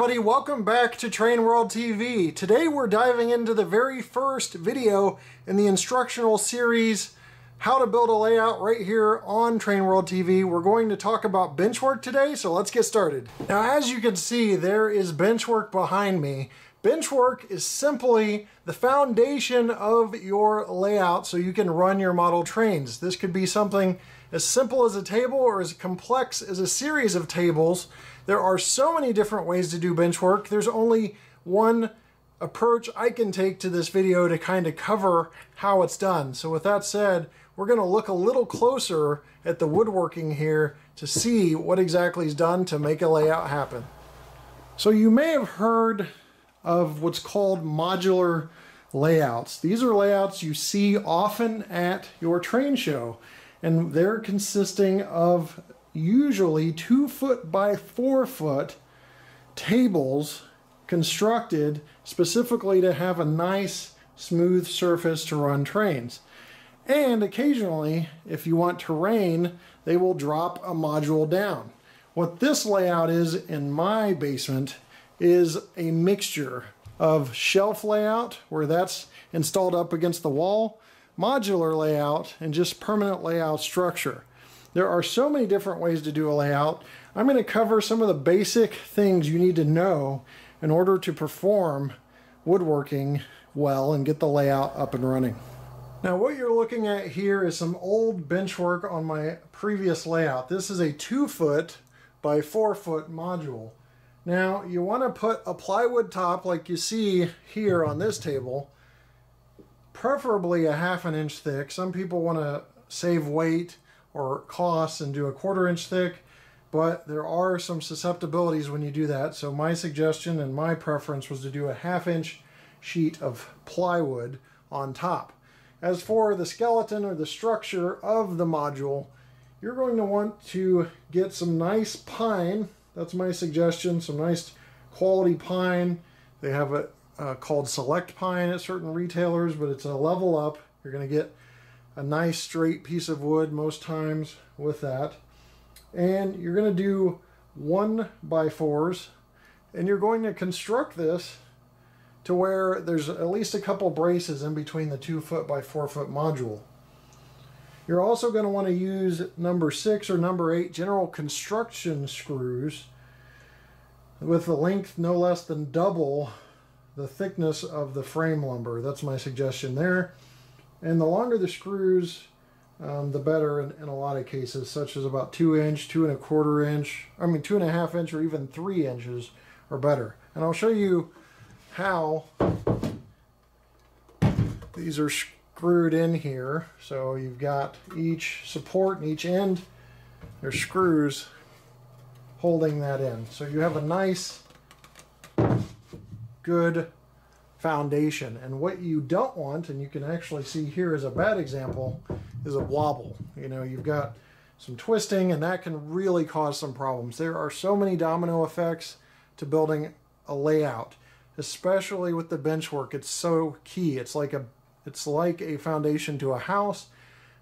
everybody, welcome back to Train World TV. Today we're diving into the very first video in the instructional series how to build a layout right here on Train World TV. We're going to talk about benchwork today, so let's get started. Now as you can see, there is benchwork behind me. Benchwork is simply the foundation of your layout so you can run your model trains. This could be something as simple as a table or as complex as a series of tables. There are so many different ways to do bench work. There's only one approach I can take to this video to kind of cover how it's done. So with that said, we're going to look a little closer at the woodworking here to see what exactly is done to make a layout happen. So you may have heard of what's called modular layouts. These are layouts you see often at your train show and they're consisting of usually two foot by four foot tables constructed specifically to have a nice smooth surface to run trains. And occasionally, if you want terrain, they will drop a module down. What this layout is in my basement is a mixture of shelf layout, where that's installed up against the wall, modular layout, and just permanent layout structure. There are so many different ways to do a layout. I'm going to cover some of the basic things you need to know in order to perform woodworking well and get the layout up and running. Now what you're looking at here is some old bench work on my previous layout. This is a two foot by four foot module. Now you want to put a plywood top like you see here on this table preferably a half an inch thick. Some people want to save weight or costs and do a quarter inch thick, but there are some susceptibilities when you do that. So my suggestion and my preference was to do a half inch sheet of plywood on top. As for the skeleton or the structure of the module, you're going to want to get some nice pine. That's my suggestion, some nice quality pine. They have a uh, called Select Pine at certain retailers, but it's a level up. You're going to get a nice straight piece of wood most times with that. And you're going to do one by fours, and you're going to construct this to where there's at least a couple braces in between the two foot by four foot module. You're also going to want to use number six or number eight general construction screws with the length no less than double the thickness of the frame lumber. That's my suggestion there. And the longer the screws, um, the better in, in, a lot of cases, such as about two inch, two and a quarter inch, I mean two and a half inch or even three inches or better. And I'll show you how these are screwed in here. So you've got each support and each end, there's screws holding that in. So you have a nice good foundation. And what you don't want, and you can actually see here as a bad example, is a wobble. You know, you've got some twisting and that can really cause some problems. There are so many domino effects to building a layout, especially with the bench work. It's so key. It's like a it's like a foundation to a house.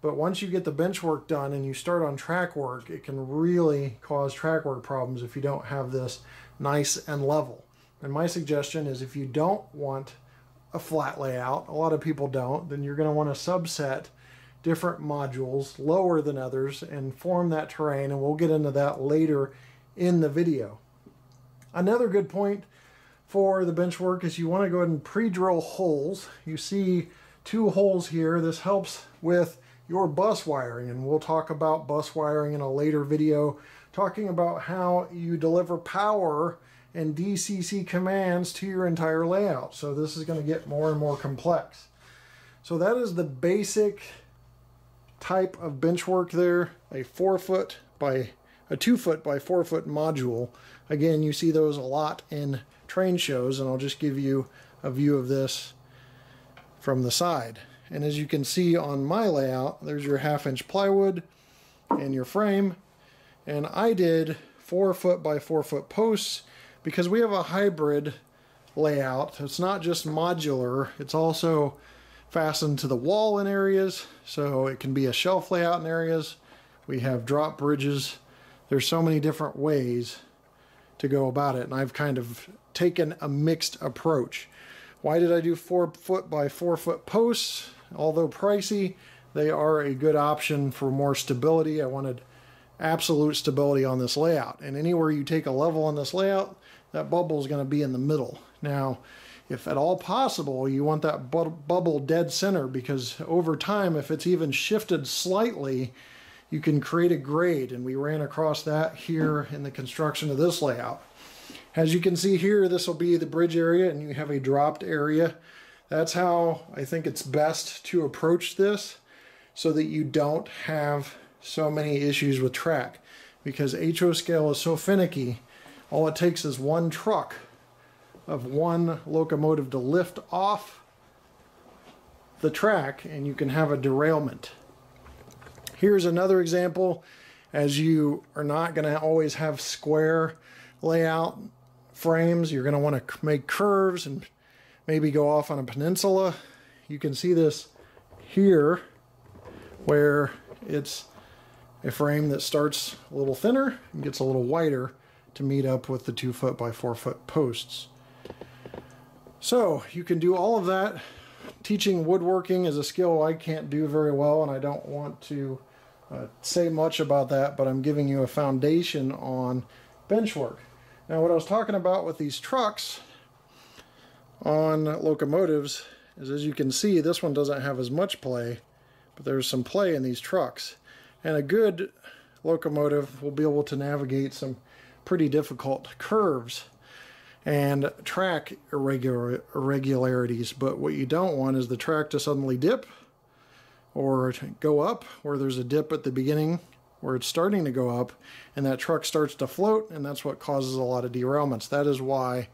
But once you get the bench work done and you start on track work, it can really cause track work problems if you don't have this nice and level. And my suggestion is if you don't want a flat layout, a lot of people don't, then you're going to want to subset different modules lower than others and form that terrain and we'll get into that later in the video. Another good point for the bench work is you want to go ahead and pre-drill holes. You see two holes here. This helps with your bus wiring and we'll talk about bus wiring in a later video talking about how you deliver power and DCC commands to your entire layout. So this is going to get more and more complex. So that is the basic type of bench work there, a four foot by a two foot by four foot module. Again, you see those a lot in train shows and I'll just give you a view of this from the side. And as you can see on my layout, there's your half inch plywood and your frame. And I did four foot by four foot posts because we have a hybrid layout. It's not just modular, it's also fastened to the wall in areas, so it can be a shelf layout in areas. We have drop bridges. There's so many different ways to go about it. And I've kind of taken a mixed approach. Why did I do four foot by four foot posts? Although pricey, they are a good option for more stability. I wanted absolute stability on this layout. And anywhere you take a level on this layout, that bubble is going to be in the middle. Now, if at all possible, you want that bu bubble dead center because over time, if it's even shifted slightly, you can create a grade. And we ran across that here in the construction of this layout. As you can see here, this will be the bridge area and you have a dropped area. That's how I think it's best to approach this so that you don't have so many issues with track because HO scale is so finicky. All it takes is one truck of one locomotive to lift off the track and you can have a derailment. Here's another example as you are not going to always have square layout frames. You're going to want to make curves and maybe go off on a peninsula. You can see this here where it's a frame that starts a little thinner and gets a little wider to meet up with the two foot by four foot posts. So you can do all of that. Teaching woodworking is a skill I can't do very well and I don't want to uh, say much about that, but I'm giving you a foundation on bench work. Now what I was talking about with these trucks on locomotives is as you can see this one doesn't have as much play but there's some play in these trucks and a good locomotive will be able to navigate some pretty difficult curves and track irregular irregularities but what you don't want is the track to suddenly dip or go up where there's a dip at the beginning where it's starting to go up and that truck starts to float and that's what causes a lot of derailments. That is why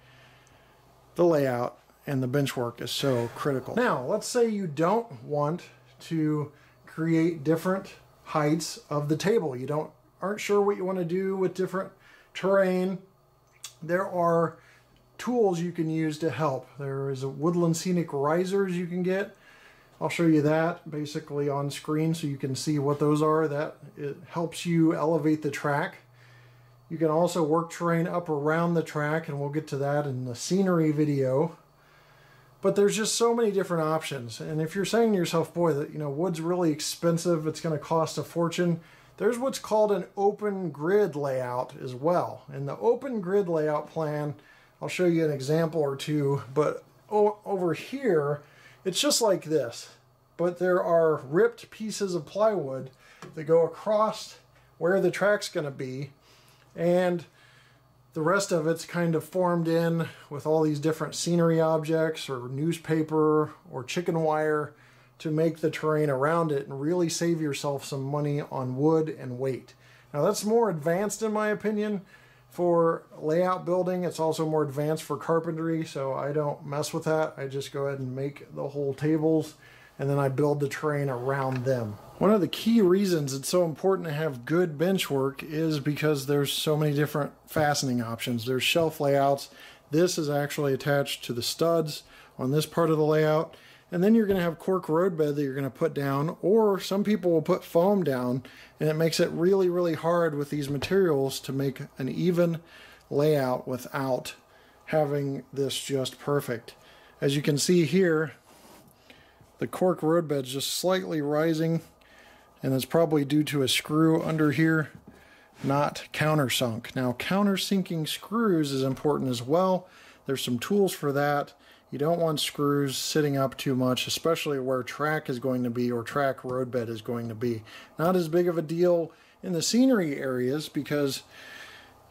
the layout and the bench work is so critical. Now, let's say you don't want to create different heights of the table. You don't aren't sure what you want to do with different terrain. There are tools you can use to help. There is a woodland scenic risers you can get I'll show you that basically on screen so you can see what those are. That it helps you elevate the track. You can also work terrain up around the track and we'll get to that in the scenery video. But there's just so many different options. And if you're saying to yourself, boy, that you know wood's really expensive, it's going to cost a fortune, there's what's called an open grid layout as well. And the open grid layout plan, I'll show you an example or two, but over here, it's just like this, but there are ripped pieces of plywood that go across where the track's going to be, and the rest of it's kind of formed in with all these different scenery objects or newspaper or chicken wire to make the terrain around it and really save yourself some money on wood and weight. Now that's more advanced in my opinion, for layout building. It's also more advanced for carpentry, so I don't mess with that. I just go ahead and make the whole tables and then I build the terrain around them. One of the key reasons it's so important to have good bench work is because there's so many different fastening options. There's shelf layouts. This is actually attached to the studs on this part of the layout. And then you're going to have cork road bed that you're going to put down, or some people will put foam down, and it makes it really, really hard with these materials to make an even layout without having this just perfect. As you can see here, the cork road bed's just slightly rising, and that's probably due to a screw under here, not countersunk. Now, countersinking screws is important as well. There's some tools for that. You don't want screws sitting up too much, especially where track is going to be or track roadbed is going to be. Not as big of a deal in the scenery areas because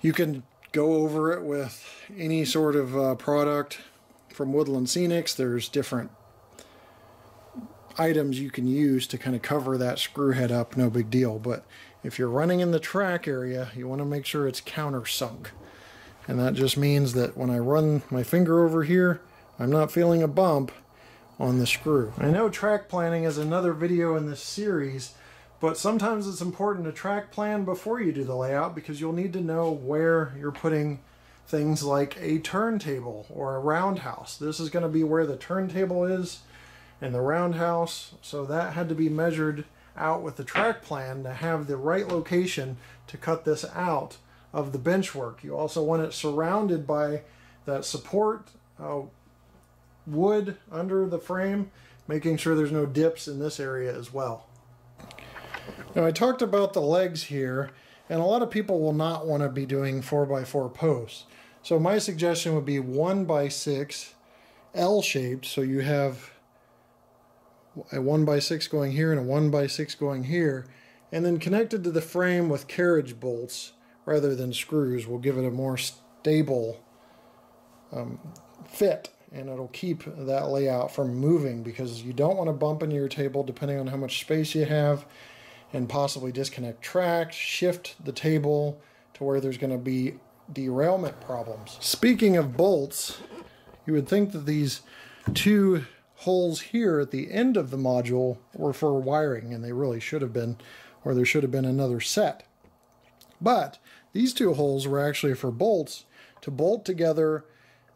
you can go over it with any sort of uh, product from Woodland Scenics. There's different items you can use to kind of cover that screw head up, no big deal. But if you're running in the track area, you want to make sure it's countersunk. And that just means that when I run my finger over here, I'm not feeling a bump on the screw. I know track planning is another video in this series, but sometimes it's important to track plan before you do the layout because you'll need to know where you're putting things like a turntable or a roundhouse. This is going to be where the turntable is and the roundhouse, so that had to be measured out with the track plan to have the right location to cut this out of the bench work. You also want it surrounded by that support uh, wood under the frame, making sure there's no dips in this area as well. Now I talked about the legs here, and a lot of people will not want to be doing 4x4 posts. So my suggestion would be 1 by 6 L-shaped, so you have a 1 by 6 going here and a 1 by 6 going here, and then connected to the frame with carriage bolts rather than screws will give it a more stable um, fit and it'll keep that layout from moving because you don't want to bump into your table depending on how much space you have and possibly disconnect tracks, shift the table to where there's going to be derailment problems. Speaking of bolts, you would think that these two holes here at the end of the module were for wiring and they really should have been or there should have been another set. But these two holes were actually for bolts to bolt together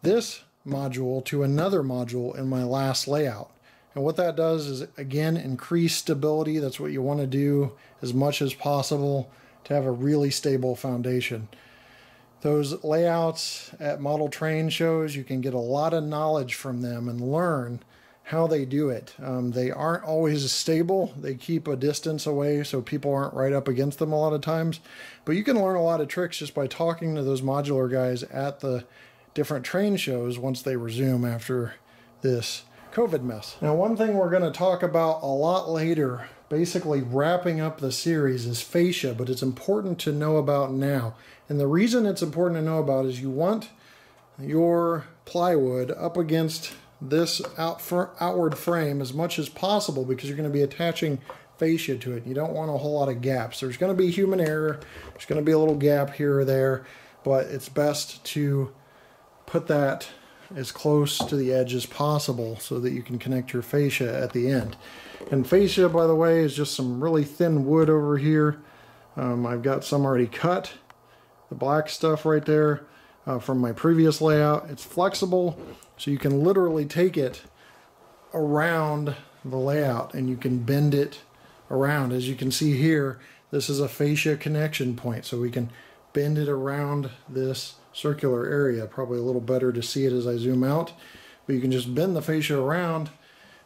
this module to another module in my last layout. And what that does is, again, increase stability. That's what you want to do as much as possible to have a really stable foundation. Those layouts at model train shows, you can get a lot of knowledge from them and learn how they do it. Um, they aren't always stable. They keep a distance away so people aren't right up against them a lot of times. But you can learn a lot of tricks just by talking to those modular guys at the different train shows once they resume after this COVID mess. Now, one thing we're going to talk about a lot later, basically wrapping up the series, is fascia, but it's important to know about now. And the reason it's important to know about is you want your plywood up against this out outward frame as much as possible because you're going to be attaching fascia to it. You don't want a whole lot of gaps. There's going to be human error. There's going to be a little gap here or there, but it's best to put that as close to the edge as possible so that you can connect your fascia at the end. And fascia, by the way, is just some really thin wood over here. Um, I've got some already cut. The black stuff right there uh, from my previous layout. It's flexible, so you can literally take it around the layout and you can bend it around. As you can see here, this is a fascia connection point, so we can bend it around this circular area. Probably a little better to see it as I zoom out. But you can just bend the fascia around,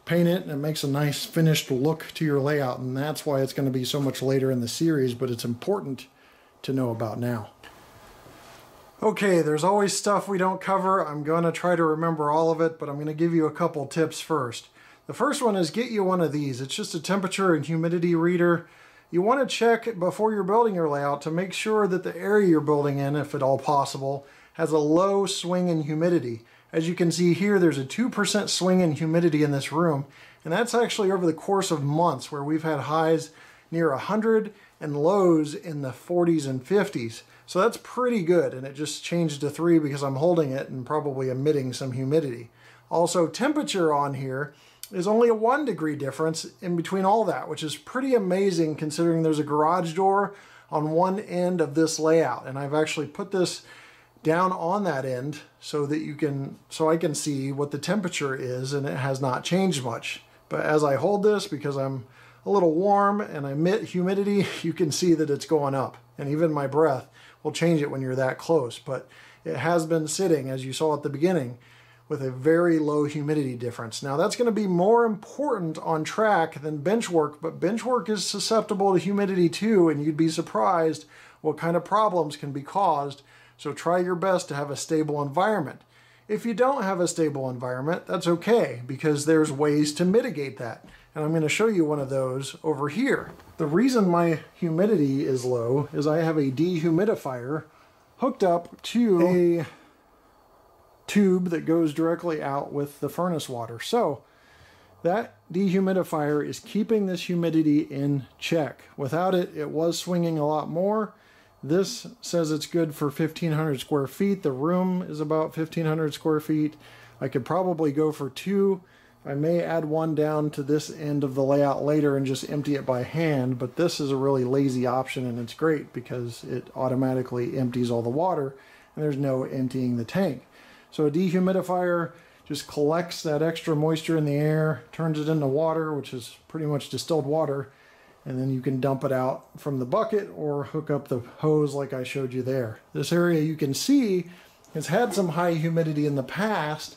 paint it, and it makes a nice finished look to your layout. And that's why it's going to be so much later in the series, but it's important to know about now. Okay, there's always stuff we don't cover. I'm going to try to remember all of it, but I'm going to give you a couple tips first. The first one is get you one of these. It's just a temperature and humidity reader. You want to check before you're building your layout to make sure that the area you're building in, if at all possible, has a low swing in humidity. As you can see here, there's a 2% swing in humidity in this room, and that's actually over the course of months where we've had highs near 100 and lows in the 40s and 50s. So that's pretty good, and it just changed to 3 because I'm holding it and probably emitting some humidity. Also, temperature on here is only a one degree difference in between all that, which is pretty amazing considering there's a garage door on one end of this layout. And I've actually put this down on that end so that you can, so I can see what the temperature is and it has not changed much. But as I hold this, because I'm a little warm and I emit humidity, you can see that it's going up. And even my breath will change it when you're that close. But it has been sitting, as you saw at the beginning, with a very low humidity difference. Now that's going to be more important on track than bench work, but bench work is susceptible to humidity too, and you'd be surprised what kind of problems can be caused. So try your best to have a stable environment. If you don't have a stable environment, that's okay, because there's ways to mitigate that. And I'm going to show you one of those over here. The reason my humidity is low is I have a dehumidifier hooked up to a tube that goes directly out with the furnace water. So that dehumidifier is keeping this humidity in check. Without it, it was swinging a lot more. This says it's good for 1500 square feet. The room is about 1500 square feet. I could probably go for two. I may add one down to this end of the layout later and just empty it by hand, but this is a really lazy option and it's great because it automatically empties all the water and there's no emptying the tank. So a dehumidifier just collects that extra moisture in the air, turns it into water, which is pretty much distilled water, and then you can dump it out from the bucket or hook up the hose like I showed you there. This area you can see has had some high humidity in the past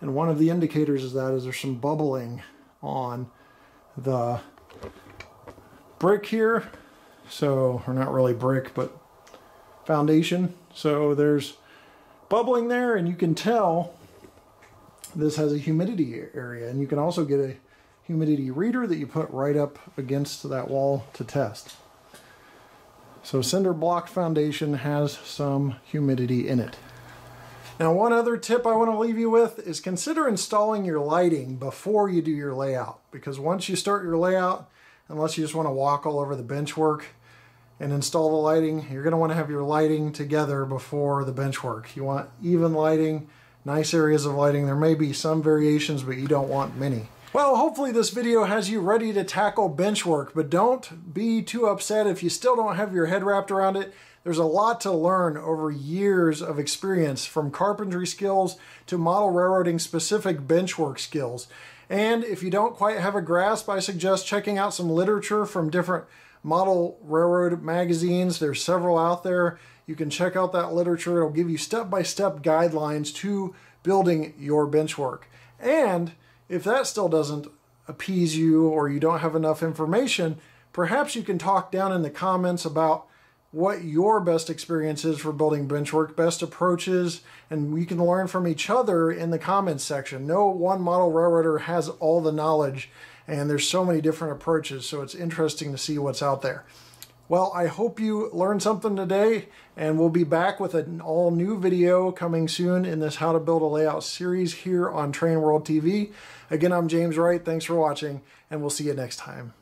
and one of the indicators of that is there's some bubbling on the brick here. So, or not really brick, but foundation. So there's bubbling there and you can tell this has a humidity area and you can also get a humidity reader that you put right up against that wall to test. So cinder block foundation has some humidity in it. Now one other tip I want to leave you with is consider installing your lighting before you do your layout because once you start your layout, unless you just want to walk all over the bench work and install the lighting, you're going to want to have your lighting together before the bench work. You want even lighting, nice areas of lighting. There may be some variations, but you don't want many. Well, hopefully this video has you ready to tackle bench work, but don't be too upset if you still don't have your head wrapped around it. There's a lot to learn over years of experience from carpentry skills to model railroading specific benchwork skills. And if you don't quite have a grasp, I suggest checking out some literature from different model railroad magazines. There's several out there. You can check out that literature. It'll give you step-by-step -step guidelines to building your benchwork. And if that still doesn't appease you or you don't have enough information, perhaps you can talk down in the comments about what your best experience is for building benchwork, best approaches, and we can learn from each other in the comments section. No one model railroader has all the knowledge, and there's so many different approaches, so it's interesting to see what's out there. Well, I hope you learned something today, and we'll be back with an all new video coming soon in this How to Build a Layout series here on Train World TV. Again, I'm James Wright. Thanks for watching, and we'll see you next time.